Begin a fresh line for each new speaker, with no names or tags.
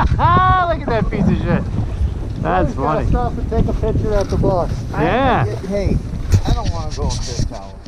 Look at that piece of shit. That's funny.
stop and take a picture at the box.
Yeah. I
hey, I don't want to go in this towels.